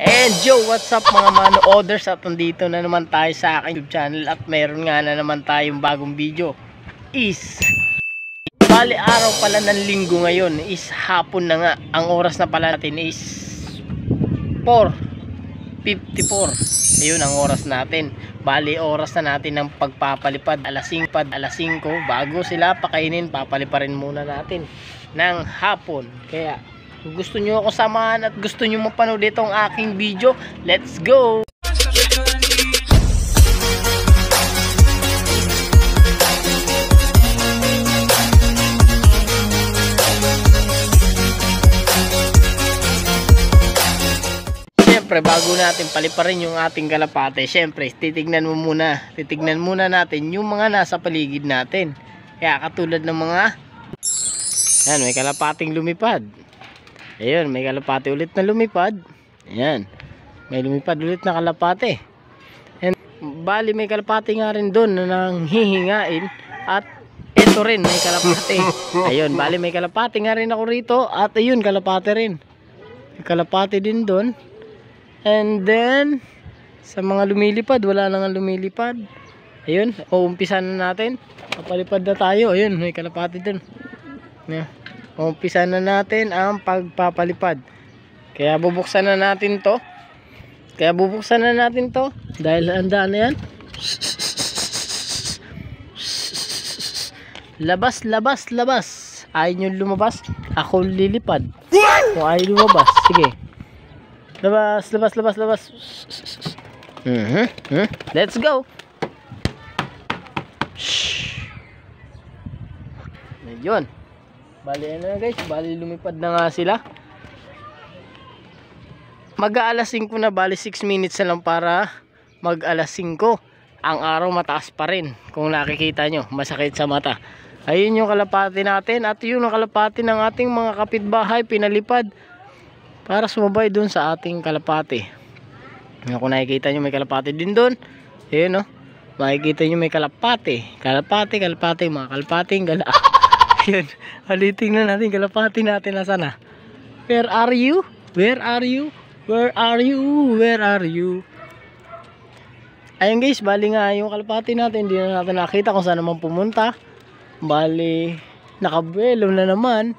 And yo, what's up mga mano orders at nandito na naman tayo sa aking YouTube channel at meron nga na naman tayong bagong video. Is Bali araw pala ng linggo ngayon. Is hapon na nga. Ang oras na pala natin is 4.54 ayun ang oras natin. Bali oras na natin ng pagpapalipad. Alas 5 alas 5 bago sila pakainin papaliparin muna natin ng hapon. Kaya kung gusto nyo ako samahan at gusto nyo mapanood itong aking video, let's go! Siyempre, bago natin paliparin yung ating kalapate, siyempre, titignan mo muna, titignan muna natin yung mga nasa paligid natin. Kaya katulad ng mga, yan, may kalapating lumipad. Ayun, may kalapate ulit na lumipad. Ayan. May lumipad ulit na kalapate. And, bali may kalapate nga rin doon na nanghihingain. At ito rin, may kalapate. Ayun, bali may kalapate nga rin ako rito. At ayun, kalapate rin. May kalapate din doon. And then, sa mga lumilipad, wala na nga lumilipad. Ayun, uumpisa na natin. Kapalipad na tayo. Ayun, may kalapate doon. Yeah umpisa na natin ang pagpapalipad. Kaya bubuksan na natin to. Kaya bubuksan na natin to. Dahil handa na yan. Labas labas labas. Ayaw nyo lumabas? Ako lilipad. Kung ayaw lumabas sige. Labas labas labas labas. Mm -hmm. let's go. Yun Bali ano na guys, bali lumipad na nga sila. Mag-aalas 5 na, bali 6 minutes na lang para mag-alas 5. Ang araw mataas pa rin. Kung nakikita nyo, masakit sa mata. Ayun yung kalapati natin at yun ang kalapati ng ating mga kapitbahay pinalipad para sumabay dun sa ating kalapati. Kung nakikita nyo may kalapati din dun. Ayun no. Makikita nyo may kalapati. Kalapati, kalapati, mga kalapating gala. Yun. Haliting na natin. Kalapati natin na sana. Where are you? Where are you? Where are you? Where are you? Ayun guys, bali nga yung kalapati natin. Hindi na natin nakita kung saan naman pumunta. Bali, nakabuelo na naman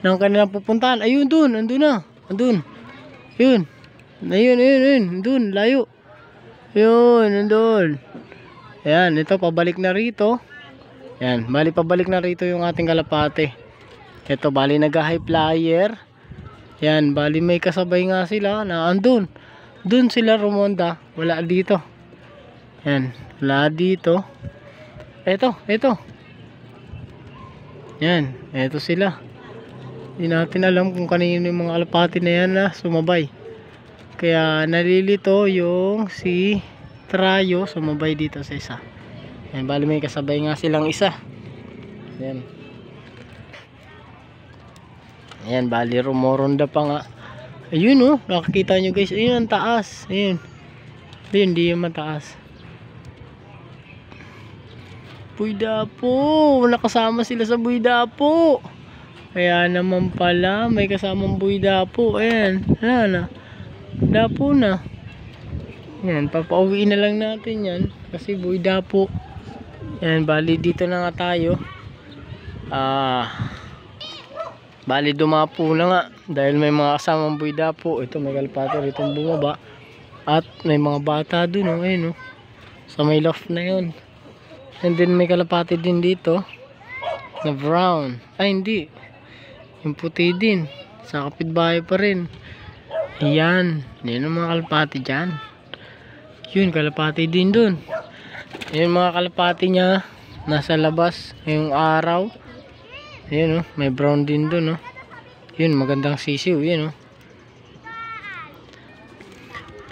ng kanilang pupuntahan. Ayun dun, andun na. Andun. Yun. Ayun, ayun, ayun. Andun, layo. Yun, andun. Ayan, ito pabalik na rito. Yan, bali pabalik na rito yung ating kalapate. Ito, bali nag-high flyer. Yan, bali may kasabay nga sila na andun. Dun sila rumonda. Wala dito. Yan, wala dito. Ito, ito. Yan, ito sila. Hindi natin alam kung kanino yung mga kalapate na yan na sumabay. Kaya nalilito yung si Trayo sumabay dito sa isa. Ayan, bali may kasabay nga silang isa. Ayan. Ayan, bali rumoronda pa nga. Ayun oh, nakakita nyo guys. Ayun, ang taas. Ayun. Ayun, di yung mataas. Buidapo. Nakasama sila sa Buidapo. Kaya naman pala, may kasamang Buidapo. Ayan, wala na. Dapo na. Yan, papauwiin na lang natin yan. Kasi Buidapo. Yan, bali dito na nga tayo. Ah, bali dumapo na nga. Dahil may mga kasamang Buidapo. Ito, may kalpate rito bumaba. At may mga bata dun, oh, ayun, oh. Sa may loft na yun. And then may kalapati din dito. Na brown. Ay, hindi. Yung puti din. Sa kapitbahay pa rin. Ayan. Yan ang mga kalapati dyan. Yun, kalapati din dun. Yun mga kalapati niya. Nasa labas. Yung araw. Yun, oh. May brown din dun, oh. Yun, magandang sisiw. Yun, oh.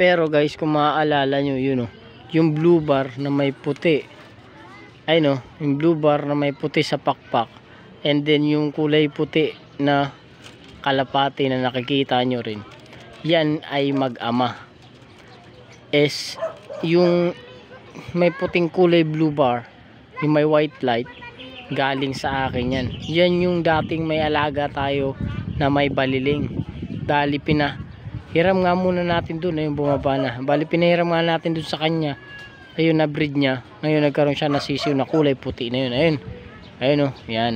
Pero guys, kung maaalala nyo, yun, oh. Yung blue bar na may puti ay no, yung blue bar na may puti sa pakpak and then yung kulay puti na kalapati na nakikita nyo rin yan ay mag-ama is yung may puting kulay blue bar. Yung may white light galing sa akin yan. Yan yung dating may alaga tayo na may baliling. Dali pina hiram nga muna natin dun. Ayun bumaba na. Bali pinahiram nga natin dun sa kanya. Ayun na breed niya. Ngayon nagkaroon siya na sisiw na kulay puti na yun. Ayun. Ayun o yan.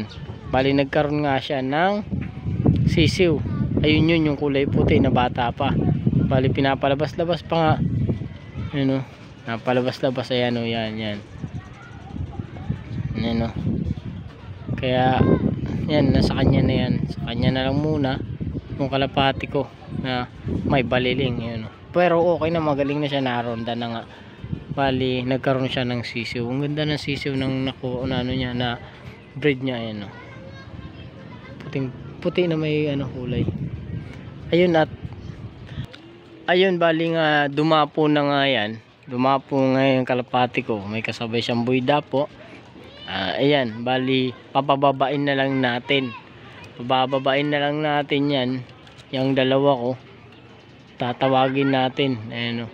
Bali nagkaroon nga siya ng sisiw. Ayun yun yung kulay puti na bata pa. Bali pinapalabas-labas pa nga. Ayun o napalabas-labas ayan o yan yan. Yan o kaya yan nasa kanya na yan. Sa kanya na lang muna yung kalapati ko na may baliling yun o. pero okay na magaling na siya naronda na nga. Bali nagkaroon siya ng sisiw. Ang ganda ng sisiw ng naku na ano niya na breed niya ayan o puting puti na may ano kulay. Ayun at ayun bali nga dumapo na nga yan dumapo nga yung kalapati ko. May kasabay siyang buyda po Ah, ayan bali papababain na lang natin. Pabababain na lang natin yan yung dalawa ko. Tatawagin natin ayan o.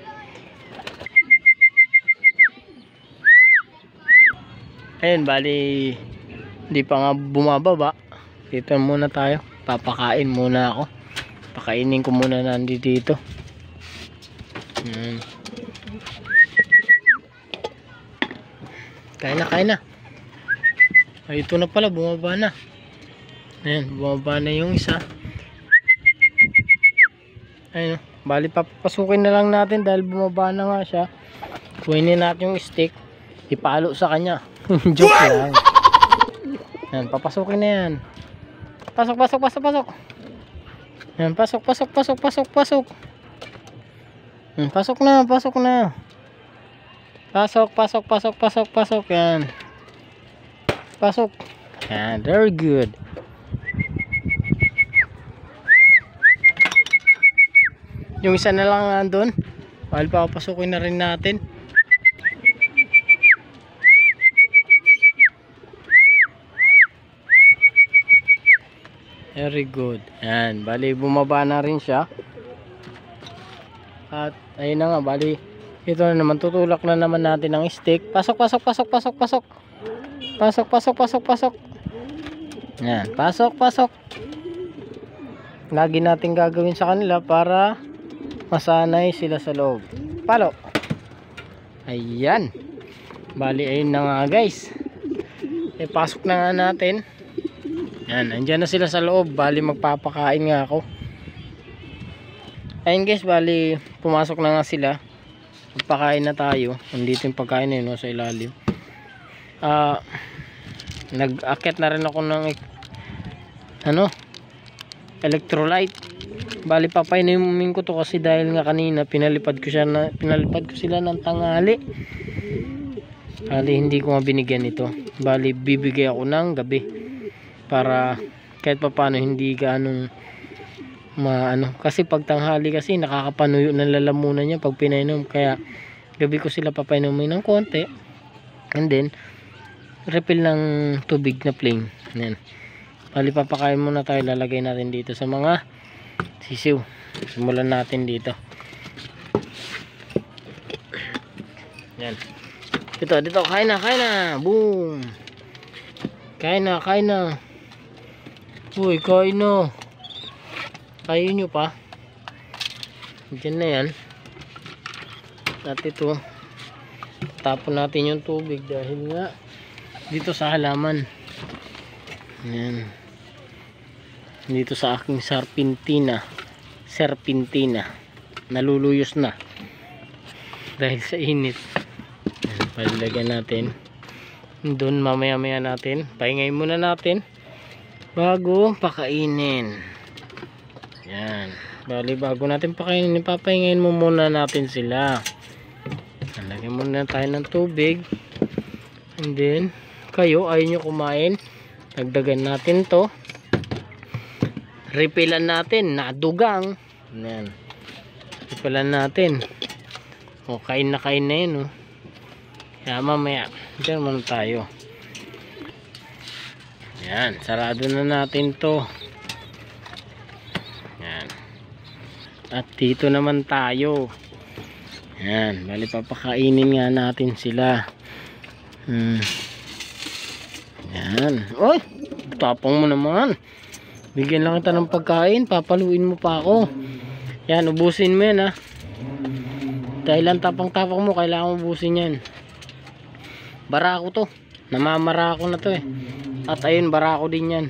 Ayun bali hindi pa nga bumababa. Dito muna tayo. Papakain muna ako. Pakainin ko muna nandito. Dito Ayan. Kain na kain na. Ay ito na pala bumaba na. Ayan bumaba na yung isa. Ayun bali papasukin na lang natin dahil bumaba na nga siya. Kuinin natin yung stick. Ipalo sa kanya. Joke lang. Yan papasukin na yan. Pasok pasok pasok pasok. Yan pasok pasok pasok pasok pasok. Yan, pasok na pasok na pasok pasok pasok pasok pasok yan. Pasok. Yan very good. Yung isa na lang andun Mahal papasukin na rin natin. Very good. Yan, bali bumaba na rin siya. At ayun na nga, bali ito na naman tutulak na naman natin ang stick. Pasok, pasok, pasok, pasok, pasok. Pasok, pasok, pasok, pasok. Yan, pasok, pasok. Lagi natin gagawin sa kanila para masanay sila sa loob. Palo. Ayan. Bali ayun na nga guys. E pasok na nga natin. Yan, andyan na sila sa loob. Bali, magpapakain nga ako. Ayun guys, bali, pumasok na nga sila. Magpakain na tayo. Nandito yung pagkain na yun, no, sa ilalim. Ah, nag-akit na rin ako ng ano, electrolyte. Bali, papainumin ko to kasi dahil nga kanina, pinalipad ko siya na, pinalipad ko sila ng tangali. Bali, hindi ko nga binigyan ito. Bali, bibigay ako ng gabi para kahit papano hindi ganong maano. Kasi pag tanghali kasi nakakapanuyo ng lalamunan niya pag pinainom. Kaya gabi ko sila papainumin ng konti. And then refill ng tubig na plain. Yan bali papakain muna tayo. Lalagay natin dito sa mga sisiw. Simulan natin dito. Yan dito dito. Kain na kain na. Boom. Kain na kain na. Uy, kain na. Kain nyo pa. Diyan na yan. At ito, tapon natin yung tubig dahil nga dito sa halaman. Yan. Dito sa aking serpentina. Serpentina. Naluluyos na. Dahil sa init. Yan, natin. Doon mamaya-maya natin. Paingay muna natin bago pakainin yan. Bali bago natin pakainin ipapahingayin mo muna natin sila. Lagyan muna tayo ng tubig. And then kayo ayaw nyo kumain. Dagdagan natin to. Repilan natin nadugang. Yan. Repilan natin. O kain na kain na yun oh. kaya mamaya dyan muna tayo. Yan, sarado na natin to. Yan. At dito naman tayo. Yan, bali papakainin nga natin sila. Hmm. Yan. Oy, tapang mo naman. Bigyan lang kita ng pagkain, papaluin mo pa ako. Yan, ubusin mo yan ha. Dahil ang tapang-tapang mo, kailangan ubusin yan. Barako to. Namamarako na to eh. At ayun, barako din yan.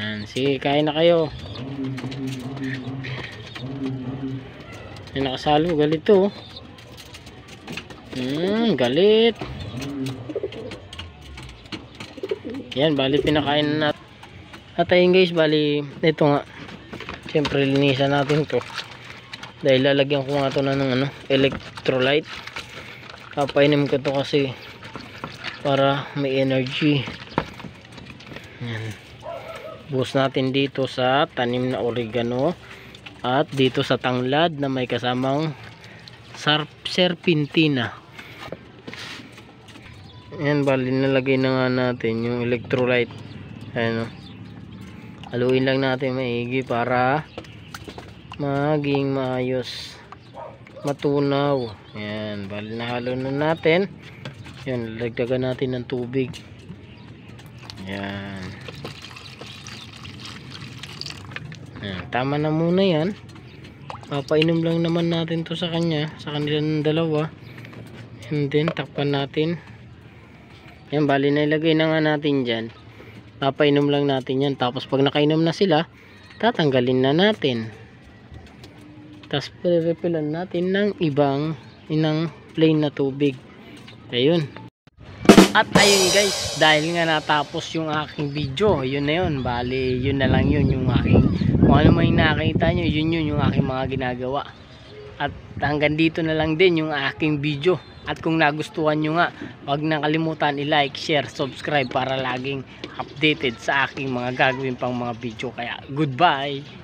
Yan, sige, kain na kayo. Ay, nakasalo, galit to. oh. Hmm, galit. Yan, bali pinakain na natin. At ayun guys, bali, ito nga. Siyempre, linisan natin to. Dahil lalagyan ko nga to na ng ano, electrolyte. Papainim ko to kasi para may energy. Yan. Buhos natin dito sa tanim na oregano at dito sa tanglad na may kasamang serpentina. Yan, bali nalagay na nga natin yung electrolyte. Ayan o. Haluin lang natin maigi para maging maayos. Matunaw. Yan, bali nahalo na natin. Yan, lagdagan natin ng tubig. Yan. Yan, tama na muna yan. Papainom lang naman natin to sa kanya, sa kanilang dalawa. And then, takpan natin. Yan, bali na ilagay na nga natin dyan. Papainom lang natin yan. Tapos pag nakainom na sila, tatanggalin na natin. Tapos refilan natin ng ibang inang plain na tubig. Ayun. At ayun guys, dahil nga natapos yung aking video, yun na yun. Bali, yun na lang yun yung aking, kung ano may nakita nyo, yun yun yung aking mga ginagawa. At hanggang dito na lang din yung aking video. At kung nagustuhan nyo nga, huwag nakalimutan i-like, share, subscribe para laging updated sa aking mga gagawin pang mga video. Kaya, goodbye!